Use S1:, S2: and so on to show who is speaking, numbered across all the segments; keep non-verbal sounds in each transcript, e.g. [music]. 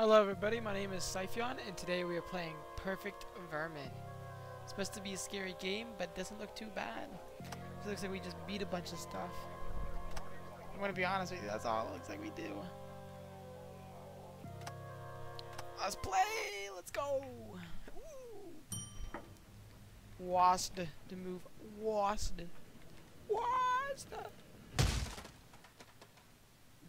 S1: Hello everybody, my name is Syfeon, and today we are playing Perfect Vermin. It's supposed to be a scary game, but it doesn't look too bad. It looks like we just beat a bunch of stuff. I'm gonna be honest with you, that's all it looks like we do. Let's play! Let's go! Wasp to move. Wasp. Wasp!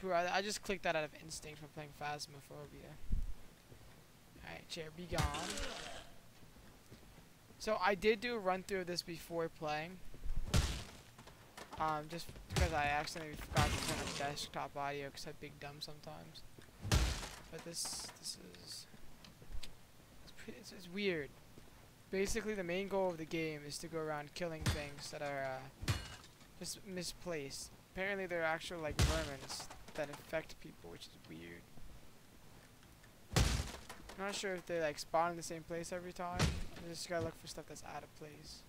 S1: Bro, I just clicked that out of instinct from playing Phasmophobia. Alright, chair, be gone. So I did do a run through of this before playing. Um, just because I accidentally forgot to turn on desktop audio because I'm big dumb sometimes. But this, this is, it's, pretty, it's, it's weird. Basically, the main goal of the game is to go around killing things that are uh, just misplaced. Apparently, they're actual like vermins that infect people, which is weird. I'm not sure if they like spawn in the same place every time. You just gotta look for stuff that's out of place.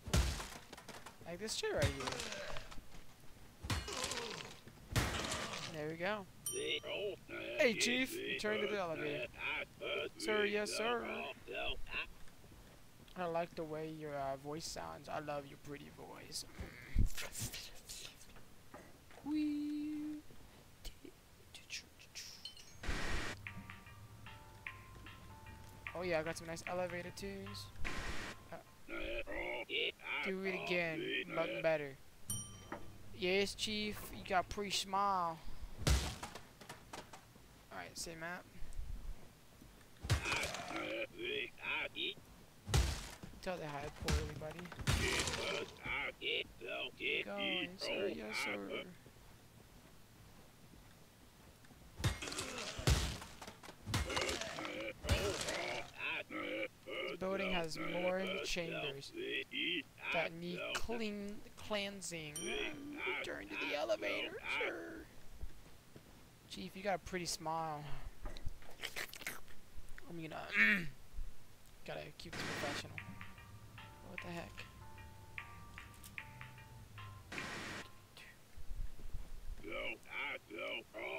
S1: Like this chair right here. There we go. Hey chief, return to the elevator. Sir, yes sir. I like the way your uh, voice sounds. I love your pretty voice. Yeah, I got some nice elevator tunes. Uh, do it again, but better. Yes, chief, you got pretty smile. Alright, say map. Tell they hi poorly, buddy. Going, sir, yes, sir. The building has more chambers that need clean cleansing. Return to the elevator, sir. Chief, you got a pretty smile. I'm gonna [clears throat] gotta keep it professional. What the heck?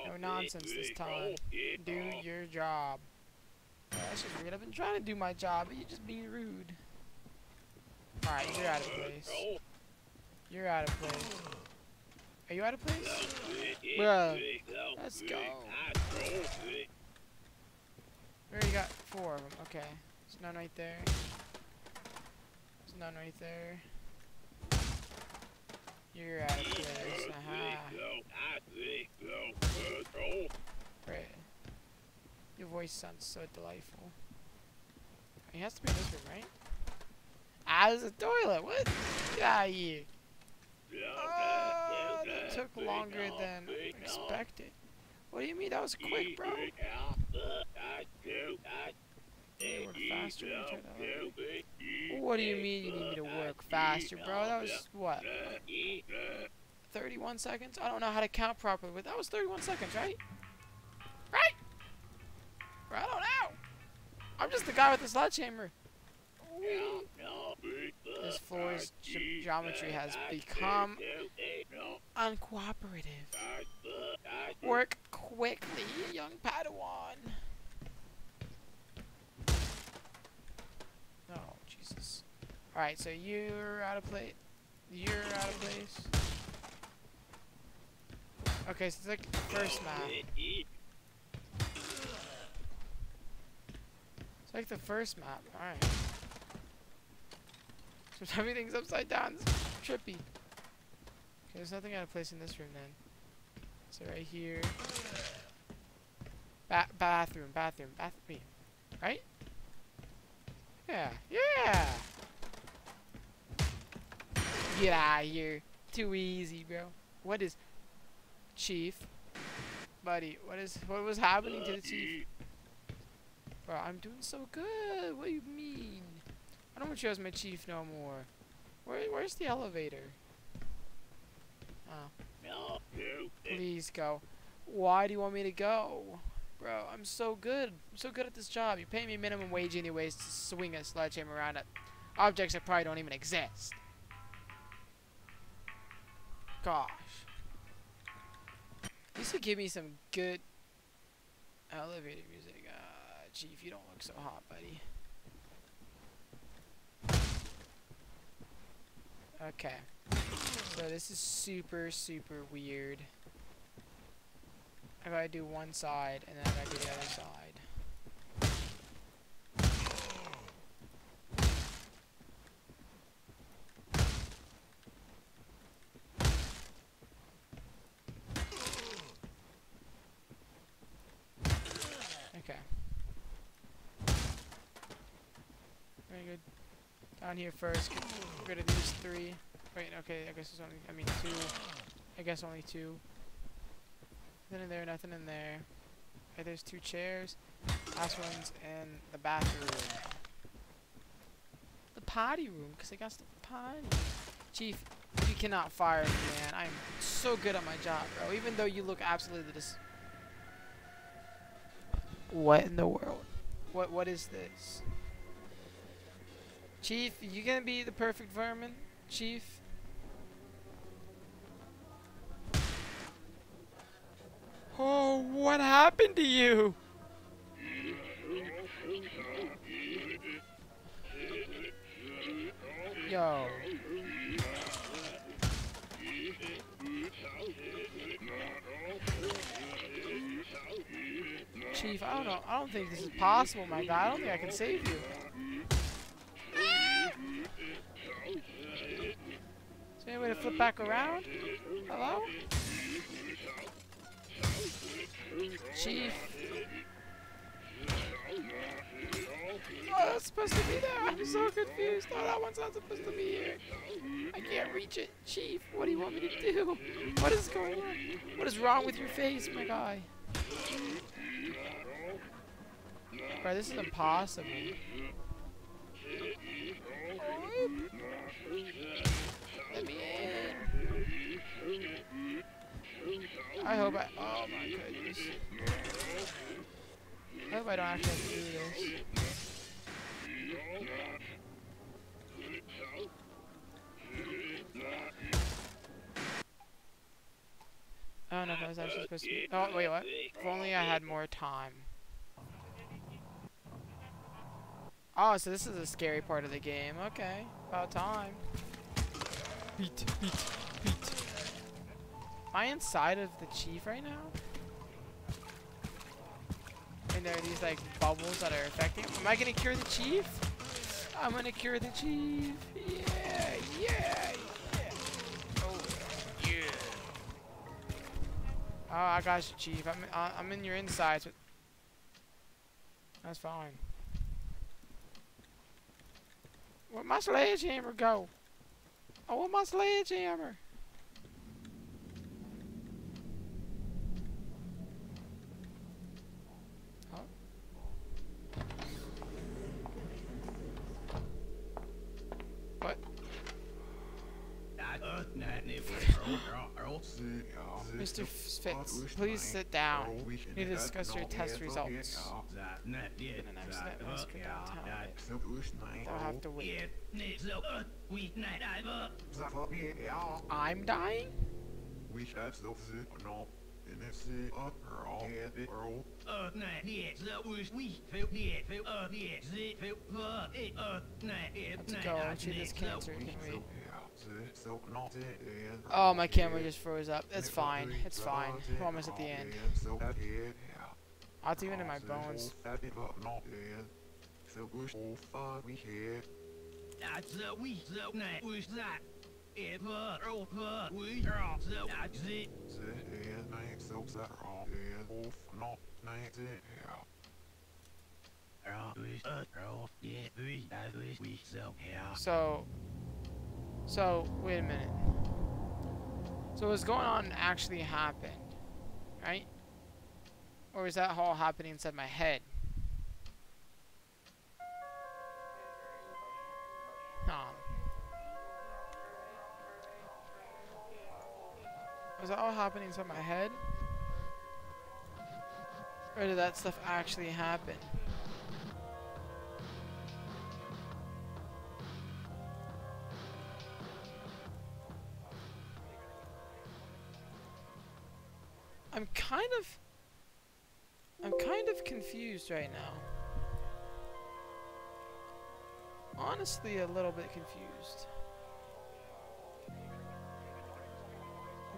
S1: No nonsense this time. Do your job. That's just weird. I've been trying to do my job, but you're just being rude. Alright, you're out of place. You're out of place. Are you out of place? Bruh. Let's go. We already got four of them. Okay. There's none right there. There's none right there. You're out of place. Right. Your voice sounds so delightful. It has to be this room, right? Ah, there's a toilet. What? Get out of here. Oh, that took longer than expected. What do you mean? That was quick, bro. You work faster. you turn that on. What do you mean you need me to work faster, bro? That was, what? 31 seconds? I don't know how to count properly, but that was 31 seconds? Right? The guy with the sledgehammer. This floor's ge geometry has become uncooperative. Work quickly, young Padawan. Oh, Jesus. Alright, so you're out of place. You're out of place. Okay, so it's like the first map. Like the first map. Alright. [laughs] So everything's upside down. It's trippy. Okay, there's nothing out of place in this room then. So right here. Ba bathroom, bathroom, bathroom. Right? Yeah, yeah! Get out of here. Too easy, bro. What is... Chief? Buddy, what is... What was happening to the chief? Bro, I'm doing so good. What do you mean? I don't want you as my chief no more. Where, where's the elevator? Oh. Please go. Why do you want me to go? Bro, I'm so good. I'm so good at this job. You pay me minimum wage anyways to swing a sledgehammer around at objects that probably don't even exist. Gosh. You should give me some good elevator music. Chief, you don't look so hot, buddy. Okay. So this is super, super weird. I gotta do one side, and then I gotta do the other side. Okay. Very good. Down here first. Rid of these three. Wait, okay, I guess there's only, I mean, two. I guess only two. Nothing in there, nothing in there. Okay, there's two chairs. Last one's in the bathroom. The potty room, because I got the potty. Chief, you cannot fire me, man. I'm so good at my job, bro. Even though you look absolutely dis- What in the world? What What is this? Chief, you gonna be the perfect vermin? Chief? Oh, what happened to you? Yo. Chief, I don't know. I don't think this is possible, my guy. I don't think I can save you. Flip back around? Hello? Chief. Oh, that's supposed to be there. I'm so confused. Oh, that one's not supposed to be here. I can't reach it. Chief, what do you want me to do? What is going on? What is wrong with your face, my guy? Bro, this is impossible. Let me in. I hope I. Oh my goodness. I hope I don't actually have to do this. I don't know if I was actually supposed to be. Oh, wait, what? If only I had more time. Oh, so this is a scary part of the game. Okay, about time. Beat, beat, beat. Am I inside of the chief right now? And there are these like bubbles that are affecting. Am I gonna cure the chief? I'm gonna cure the chief. Yeah, yeah, yeah. Oh, yeah. Oh, I got you, chief. I'm uh, I'm in your insides. That's fine. Where'd my sledgehammer go? I want my sledgehammer. Huh? What? Mr. Fitz, please sit down. We need to discuss your test results. Been an accident and has contaminated. I'll have to wait. I'm dying?
S2: We should still sit or not. And if sit up or all head it or
S1: Let's go. Treat this cancer. Can we?
S2: Sit so not it and
S1: Oh, my camera just froze up. It's fine. It's fine. We're almost at the end.
S2: So that head
S1: I'll do it in my bones.
S2: That it up not in. So so
S1: wait a minute. So what's going on actually happened, right? Or is that all happening inside my head? Um. Was that all happening inside my head? Or did that stuff actually happen? I'm kind of... I'm kind of confused right now. Honestly, a little bit confused.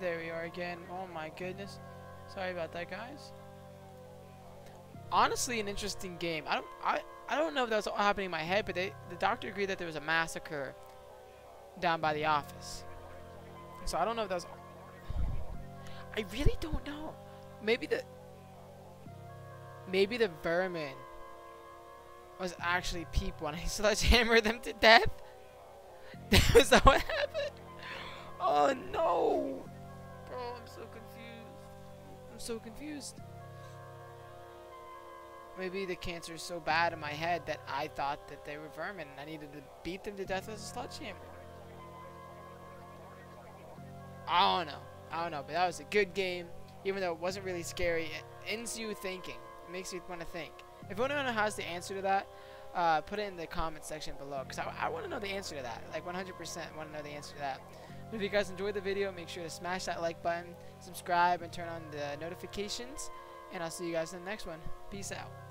S1: There we are again. Oh my goodness. Sorry about that, guys. Honestly, an interesting game. I don't, I, I don't know if that's all happening in my head, but they, the doctor agreed that there was a massacre down by the office. So I don't know if that was I really don't know. Maybe the. Maybe the vermin was actually people and I [laughs] sledgehammered them to death. [laughs] That Was that what happened? Oh no! Bro, I'm so confused. I'm so confused. Maybe the cancer is so bad in my head that I thought that they were vermin and I needed to beat them to death with a sledgehammer. I don't know. I don't know, but that was a good game. Even though it wasn't really scary, it ends you thinking. It makes you want to think. If anyone has the answer to that, uh, put it in the comment section below. Because I, I want to know the answer to that. Like 100% want to know the answer to that. But if you guys enjoyed the video, make sure to smash that like button, subscribe, and turn on the notifications. And I'll see you guys in the next one. Peace out.